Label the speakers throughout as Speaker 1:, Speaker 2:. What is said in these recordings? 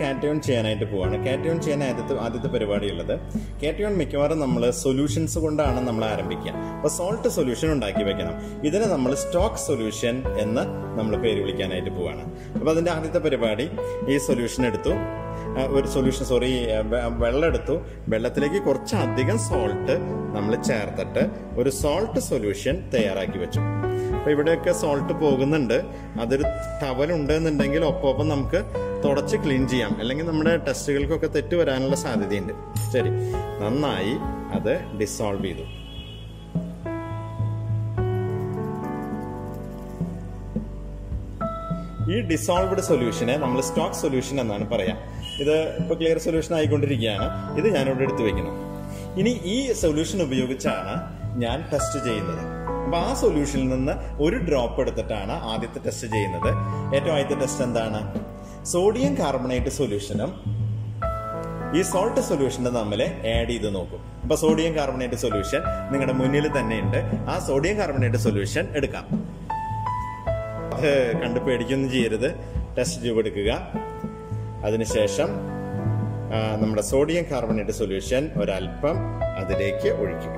Speaker 1: Cation ചെയ്യാനായിട്ട് പോവാണ്. Cation ചെയ്യാൻ ആദ്യത്തെ ആദ്യത്തെ പരിപാടി ഉള്ളത് കാറ്റയോൺ മിക്കവാറും നമ്മൾ സൊല്യൂഷൻസ് കൊണ്ടാണ് നമ്മൾ ആരംഭിക്കുക. അപ്പോൾ സോൾട്ട് സൊല്യൂഷൻ ഉണ്ടാക്കി വെക്കണം. ഇതിനെ നമ്മൾ സ്റ്റോക്ക് സൊല്യൂഷൻ എന്ന് നമ്മൾ പേര് വിളിക്കാനായിട്ട് പോവാണ്. അപ്പോൾ അതിന്റെ ആദ്യത്തെ പരിപാടി ഈ സൊല്യൂഷൻ എടുത്തു. ഒരു സൊല്യൂഷൻ സോറി വെള്ളം എടുത്തു. വെള്ളത്തിലേക്ക് കുറച്ചധികം സോൾട്ട് നമ്മൾ ചേർത്തിട്ട് ഒരു സോൾട്ട് സൊല്യൂഷൻ തയ്യാറാക്കി വെച്ചു. അപ്പൊ ഇവിടെയൊക്കെ സോൾട്ട് പോകുന്നുണ്ട്. അതൊരു ടവലുണ്ട് എന്നുണ്ടെങ്കിൽ ഒപ്പം നമുക്ക് തുടച്ച് ക്ലീൻ ചെയ്യാം. അല്ലെങ്കിൽ നമ്മുടെ ടെസ്റ്റുകൾക്കൊക്കെ തെറ്റ് വരാനുള്ള സാധ്യതയുണ്ട്. ശരി. നന്നായി അത് ഡിസോൾവ് ചെയ്തു. ഈ ഡിസോൾവ്ഡ് സൊല്യൂഷനെ നമ്മൾ സ്റ്റോക്ക് സൊല്യൂഷൻ എന്നാണ് പറയാം. ഇത് ഇപ്പൊ ക്ലിയർ സൊല്യൂഷൻ ആയിക്കൊണ്ടിരിക്കുകയാണ്. ഇത് ഞാനിവിടെ എടുത്തു വെക്കണം. ഇനി ഈ സൊല്യൂഷൻ ഉപയോഗിച്ചാണ് ഞാൻ ടെസ്റ്റ് ചെയ്യുന്നത്. അപ്പൊ ആ സൊല്യൂഷനിൽ നിന്ന് ഒരു ഡ്രോപ്പ് എടുത്തിട്ടാണ് ആദ്യത്തെ ടെസ്റ്റ് ചെയ്യുന്നത്. ഏറ്റവും ആദ്യത്തെ ടെസ്റ്റ് എന്താണ്? സോഡിയം കാർബണേറ്റ് സൊല്യൂഷനും ഈ സോൾട്ട് സൊല്യൂഷനും തമ്മിൽ ആഡ് ചെയ്ത് നോക്കും. അപ്പൊ സോഡിയം കാർബണേറ്റ് സൊല്യൂഷൻ നിങ്ങളുടെ മുന്നിൽ തന്നെ ഉണ്ട് ആ സോഡിയം കാർബണേറ്റ് സൊല്യൂഷൻ എടുക്കാം. അത് കണ്ട് പേടിക്കൊന്നും ചെയ്യരുത്. ടെസ്റ്റ് ട്യൂബ് എടുക്കുക. അതിനുശേഷം നമ്മുടെ സോഡിയം കാർബണേറ്റ് സൊല്യൂഷൻ ഒരല്പം അതിലേക്ക് ഒഴിക്കുക.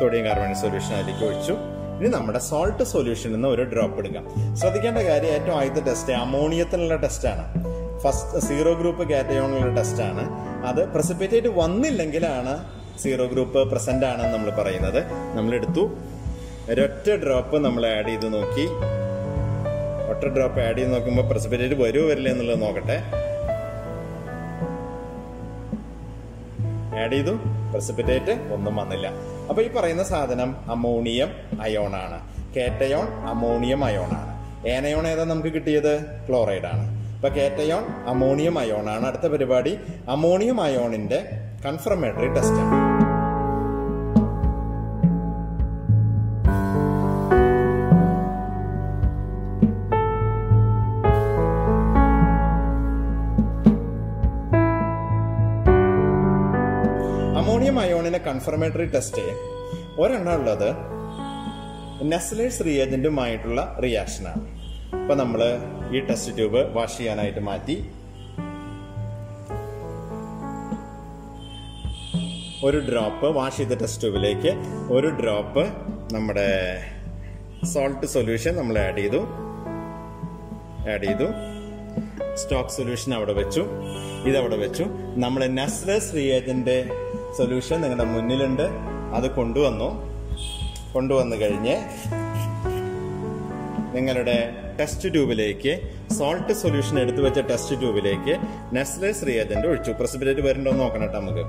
Speaker 1: സോഡിയം കാർബണേറ്റ് സൊല്യൂഷൻ അതിലേക്ക് ഒഴിച്ചു. ഇനി നമ്മുടെ സോൾട്ട് സൊല്യൂഷനിൽ നിന്ന് ഒരു ഡ്രോപ്പ് എടുക്കാം. ശ്രദ്ധിക്കേണ്ട കാര്യം ഏറ്റവും ആദ്യത്തെ ടെസ്റ്റ് അമോണിയത്തിനുള്ള ടെസ്റ്റാണ് ഫസ്റ്റ് സീറോ ഗ്രൂപ്പ് കാറ്റയോണിലുള്ള ടെസ്റ്റാണ് അത് പ്രസിപ്പിറ്റേറ്റ് വന്നില്ലെങ്കിലാണ് സീറോ ഗ്രൂപ്പ് പ്രസന്റ് ആണെന്ന് നമ്മൾ പറയുന്നത്. നമ്മൾ എടുത്തു ഒരൊറ്റ ഡ്രോപ്പ് നമ്മൾ ആഡ് ചെയ്ത് നോക്കി. ഒറ്റ ഡ്രോപ്പ് ആഡ് ചെയ്ത് നോക്കുമ്പോൾ പ്രസിപ്പിറ്റേറ്റ് വരുമോ വരില്ല എന്നുള്ളത് നോക്കട്ടെ. ആഡ് ചെയ്തു. പ്രസിപ്പിറ്റേറ്റ് ഒന്നും വന്നില്ല. അപ്പൊ ഈ പറയുന്ന സാധനം അമോണിയം അയോൺ ആണ് കേറ്റയോൺ അമോണിയം അയോൺ ആണ് ഏനയോൺ ഏതാ നമുക്ക് കിട്ടിയത്? ക്ലോറൈഡ് ആണ്. അപ്പൊ കേറ്റയോൺ അമോണിയം അയോൺ ആണ് അടുത്ത പരിപാടി. അമോണിയം അയോണിന്റെ കൺഫർമേറ്ററി ടെസ്റ്റ് കൺഫർമേറ്ററി ടെസ്റ്റ് ഒരെണ്ണം ഉള്ളത് നെസ്ലേഴ്സ് റിയാക്ഷൻ ആണ്. ഇപ്പൊ നമ്മൾ ഈ ടെസ്റ്റ് ട്യൂബ് വാഷ് ചെയ്യാനായിട്ട് മാറ്റി. ഒരു ഡ്രോപ്പ് വാഷ് ചെയ്ത ടെസ്റ്റ് ട്യൂബിലേക്ക് ഒരു ഡ്രോപ്പ് നമ്മുടെ സോൾട്ട് സൊല്യൂഷൻ നമ്മൾ ആഡ് ചെയ്തു. ആഡ് ചെയ്തു. സ്റ്റോക്ക് സൊല്യൂഷൻ അവിടെ വെച്ചു. ഇതവിടെ വെച്ചു. നമ്മൾ നെസ്ലസ് റിയേജന്റ് സൊല്യൂഷൻ നിങ്ങളുടെ മുന്നിലുണ്ട്. അത് കൊണ്ടുവന്നു. കൊണ്ടുവന്നു കഴിഞ്ഞ് നിങ്ങളുടെ ടെസ്റ്റ് ട്യൂബിലേക്ക് സോൾട്ട് സൊല്യൂഷൻ എടുത്തു വെച്ച ടെസ്റ്റ് ട്യൂബിലേക്ക് നെസ്ലെ റിയേജന്റ് ഒഴിച്ചു. പ്രസിപ്പിറ്റേറ്റ് വരുന്നുണ്ടോ എന്ന് നോക്കണം കേട്ടോ നമുക്ക്.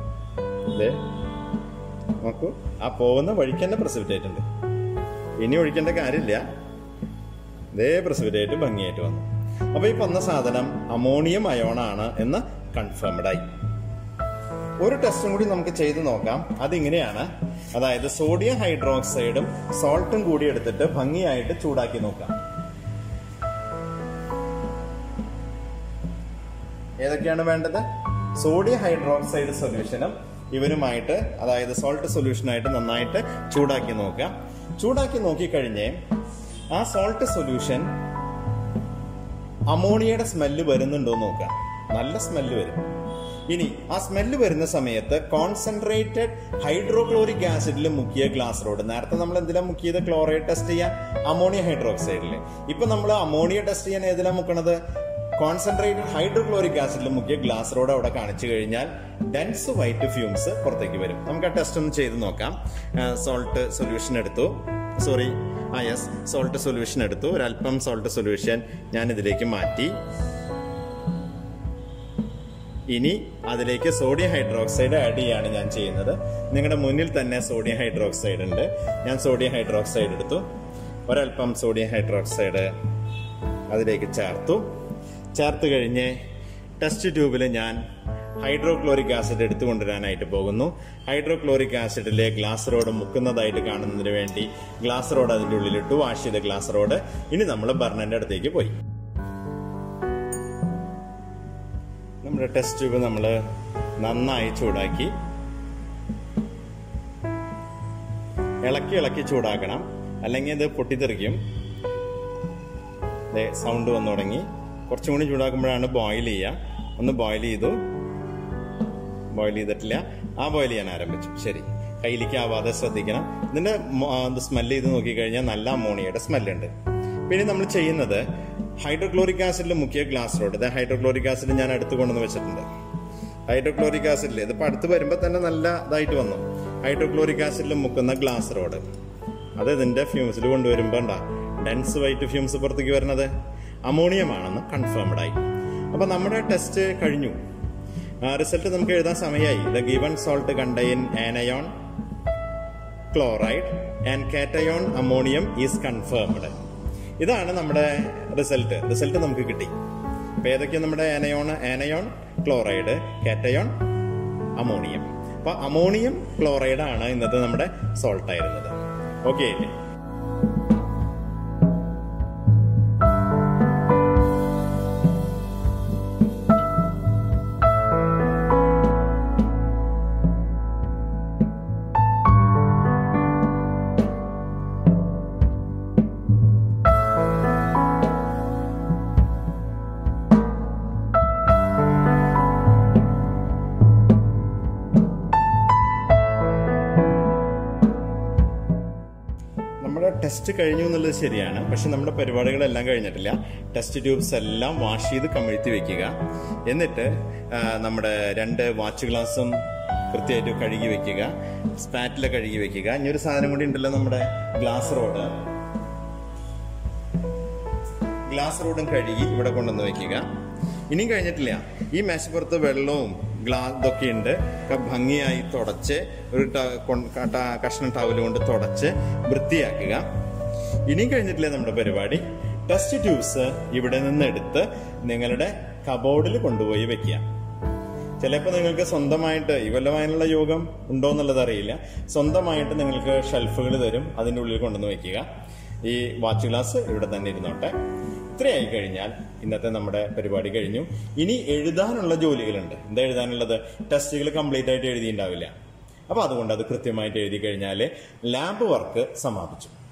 Speaker 1: അല്ലേ നോക്കൂ. ആ പോകുന്ന വഴിക്ക് തന്നെ പ്രസിപ്പിറ്റേറ്റ് ഉണ്ട്. ഇനി ഒഴിക്കേണ്ട കാര്യമില്ല. ദേ പ്രസിപ്പിറ്റേറ്റ് ഭംഗിയായിട്ട് വന്നു. അപ്പൊ ഈ വന്ന സാധനം അമോണിയം അയോണാണ് എന്ന് കൺഫേംഡ് ആയി. ഒരു ടെസ്റ്റും കൂടി നമുക്ക് ചെയ്ത് നോക്കാം. അതിങ്ങനെയാണ്. അതായത് സോഡിയം ഹൈഡ്രോക്സൈഡും സോൾട്ടും കൂടി എടുത്തിട്ട് ഭംഗിയായിട്ട് ചൂടാക്കി നോക്കാം. ഏതൊക്കെയാണ് വേണ്ടത്? സോഡിയം ഹൈഡ്രോക്സൈഡ് സൊല്യൂഷനും ഇവരുമായിട്ട് അതായത് സോൾട്ട് സൊല്യൂഷനായിട്ട് നന്നായിട്ട് ചൂടാക്കി നോക്കാം. ചൂടാക്കി നോക്കിക്കഴിഞ്ഞ് ആ സോൾട്ട് സൊല്യൂഷൻ അമോണിയയുടെ സ്മെല്ല് വരുന്നുണ്ടോ നോക്കാം. നല്ല സ്മെല്ല് വരും. ഇനി ആ സ്മെല്ല് വരുന്ന സമയത്ത് കോൺസെൻട്രേറ്റഡ് ഹൈഡ്രോക്ലോറിക് ആസിഡിൽ മുക്കിയ ഗ്ലാസ് റോഡ് നേരത്തെ നമ്മൾ എന്തിനാ മുക്കിയത്? ക്ലോറൈഡ് ടെസ്റ്റ് ചെയ്യാൻ. അമോണിയ ഹൈഡ്രോക്സൈഡിൽ ഇപ്പൊ നമ്മൾ അമോണിയ ടെസ്റ്റ് ചെയ്യാൻ ഏതിലാ മുക്കണത്? കോൺസെൻട്രേറ്റഡ് ഹൈഡ്രോക്ലോറിക് ആസിഡിൽ മുക്കിയ ഗ്ലാസ് റോഡ് അവിടെ കാണിച്ചു കഴിഞ്ഞാൽ ഡെൻസ് വൈറ്റ് ഫ്യൂംസ് പുറത്തേക്ക് വരും. നമുക്ക് ആ ടെസ്റ്റ് ഒന്ന് ചെയ്ത് നോക്കാം. സോൾട്ട് സൊല്യൂഷൻ എടുത്തു. സോറി ആ യെസ് സോൾട്ട് സൊല്യൂഷൻ എടുത്തു. ഒരല്പം സോൾട്ട് സൊല്യൂഷൻ ഞാൻ ഇതിലേക്ക് മാറ്റി. ഇനി അതിലേക്ക് സോഡിയം ഹൈഡ്രോക്സൈഡ് ആഡ് ചെയ്യാണ് ഞാൻ ചെയ്യുന്നത്. നിങ്ങളുടെ മുന്നിൽ തന്നെ സോഡിയം ഹൈഡ്രോക്സൈഡ് ഉണ്ട്. ഞാൻ സോഡിയം ഹൈഡ്രോക്സൈഡ് എടുത്തു. ഒരൽപ്പം സോഡിയം ഹൈഡ്രോക്സൈഡ് അതിലേക്ക് ചേർത്തു. ചേർത്ത് കഴിഞ്ഞ് ടെസ്റ്റ് ട്യൂബിൽ ഞാൻ ഹൈഡ്രോക്ലോറിക് ആസിഡ് എടുത്തു കൊണ്ടുവരാനായിട്ട് പോകുന്നു ഹൈഡ്രോക്ലോറിക് ആസിഡിലെ ഗ്ലാസ് റോഡ് മുക്കുന്നതായിട്ട് കാണുന്നതിന് വേണ്ടി ഗ്ലാസ് റോഡ് അതിന്റെ ഉള്ളിലിട്ട് വാഷ് ചെയ്ത ഗ്ലാസ് റോഡ് ഇനി നമ്മൾ ബർണറിന്റെ അടുത്തേക്ക് പോയി. നമ്മുടെ ടെസ്റ്റ് ട്യൂബ് നമ്മൾ നന്നായി ചൂടാക്കി. ഇളക്കി ഇളക്കി ചൂടാക്കണം. അല്ലെങ്കിൽ ഇത് പൊട്ടിത്തെറിക്കും. സൗണ്ട് വന്നു തുടങ്ങി. കുറച്ചും കൂടി ചൂടാക്കുമ്പോഴാണ് ബോയിൽ ചെയ്യുക. ഒന്ന് ബോയിൽ ചെയ്തു. ബോയിൽ ചെയ്തിട്ടില്ല. ആ ബോയിൽ ചെയ്യാൻ ആരംഭിച്ചു. ശരി. കയ്യിലേക്ക് ആവാതെ ശ്രദ്ധിക്കണം. ഇതിന്റെ സ്മെല്ല് ചെയ്ത് നോക്കിക്കഴിഞ്ഞാൽ നല്ല അമോണിയയുടെ സ്മെല്ലുണ്ട് പിന്നെ നമ്മൾ ചെയ്യുന്നത് ഹൈഡ്രോക്ലോറിക് ആസിഡിൽ മുഖ്യ ഗ്ലാസ് റോഡ്. ഇത് ഹൈഡ്രോക്ലോറിക് ആസിഡ് ഞാൻ അടുത്ത് കൊണ്ടുവന്ന് വെച്ചിട്ടുണ്ട്. ഹൈഡ്രോക്ലോറിക് ആസിഡിൽ ഇതിപ്പോൾ അടുത്ത് വരുമ്പോൾ തന്നെ നല്ല ഇതായിട്ട് വന്നു. ഹൈഡ്രോക്ലോറിക് ആസിഡിൽ മുക്കുന്ന ഗ്ലാസ് റോഡ്. അത് ഇതിന്റെ ഫ്യൂംസിൽ കൊണ്ടുവരുമ്പോൾ ഉണ്ടാ ഡെൻസ് വൈറ്റ് ഫ്യൂംസ് പുറത്തേക്ക് വരുന്നത്. അമോണിയമാണെന്ന് കൺഫേംഡ് ആയി. അപ്പോൾ നമ്മുടെ ടെസ്റ്റ് കഴിഞ്ഞു. റിസൾട്ട് നമുക്ക് എഴുതാൻ സമയമായി the given salt contain anion chloride and cation ammonium is confirmed ഇതാണ് നമ്മുടെ റിസൾട്ട് റിസൾട്ട് നമുക്ക് കിട്ടി. അപ്പൊ ഏതൊക്കെയാണ് നമ്മുടെ anion anion chloride cation ammonium അപ്പൊ അമോണിയം ക്ലോറൈഡ് ആണ് ഇന്നത്തെ നമ്മുടെ സോൾട്ട് ആയിരുന്നത്. ഓക്കെ അല്ലേ ടെസ്റ്റ് കഴിഞ്ഞു എന്നുള്ളത് ശരിയാണ്. പക്ഷെ നമ്മുടെ പരിപാടികളെല്ലാം കഴിഞ്ഞിട്ടില്ല. ടെസ്റ്റ് ട്യൂബ്സ് എല്ലാം വാഷ് ചെയ്ത് കമിഴ്ത്തി വെക്കുക. എന്നിട്ട് നമ്മുടെ രണ്ട് വാച്ച് ഗ്ലാസും കൃത്യമായിട്ട് കഴുകി വെക്കുക. സ്പാറ്റില കഴുകി വെക്കുക. ഇനി ഒരു സാധനം കൂടി ഉണ്ടല്ലോ നമ്മുടെ ഗ്ലാസ് റോഡ് ഗ്ലാസ് റോഡും കഴുകി ഇവിടെ കൊണ്ടുവന്ന് വെക്കുക. ഇനിയും കഴിഞ്ഞിട്ടില്ല. ഈ മേശപ്പുറത്ത് വെള്ളവും ഗ്ലാ ഇതൊക്കെ ഉണ്ട്. ഒക്കെ ഭംഗിയായി തുടച്ച് ഒരു കഷ്ണ ടവൽ കൊണ്ട് തുടച്ച് വൃത്തിയാക്കുക. ഇനി കഴിഞ്ഞിട്ടില്ലേ നമ്മുടെ പരിപാടി? ടെസ്റ്റ് ട്യൂബ്സ് ഇവിടെ നിന്ന് എടുത്ത് നിങ്ങളുടെ കബോർഡിൽ കൊണ്ടുപോയി വെക്കുക. ചിലപ്പോൾ നിങ്ങൾക്ക് സ്വന്തമായിട്ട് ഈ യോഗം ഉണ്ടോ എന്നുള്ളത് അറിയില്ല. സ്വന്തമായിട്ട് നിങ്ങൾക്ക് ഷെൽഫുകൾ തരും അതിന്റെ ഉള്ളിൽ കൊണ്ടുവന്ന് വെക്കുക. ഈ വാച്ച് ഗ്ലാസ് ഇവിടെ തന്നെ ഇരുന്നോട്ടെ. ഇത്രയായി കഴിഞ്ഞാൽ ഇന്നത്തെ നമ്മുടെ പരിപാടി കഴിഞ്ഞു. ഇനി എഴുതാനുള്ള ജോലികളുണ്ട്. എന്താ എഴുതാനുള്ളത്? ടെസ്റ്റുകൾ കംപ്ലീറ്റ് ആയിട്ട് എഴുതിയിട്ടുണ്ടാവില്ല. അപ്പൊ അതുകൊണ്ട് അത് കൃത്യമായിട്ട് എഴുതി കഴിഞ്ഞാൽ ലാബ് വർക്ക് സമാപിച്ചു.